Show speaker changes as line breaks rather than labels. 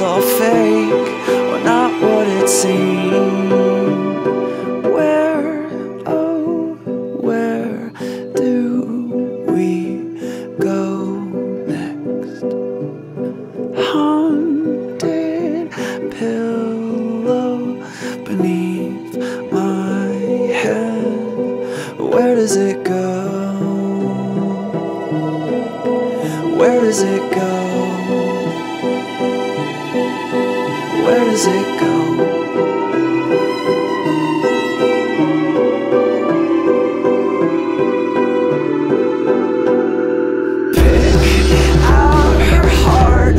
fake or not what it seemed. Where, oh, where do we go next? Haunted pillow beneath my head. Where does it go? Where does it go? Does it go? Pick out her heart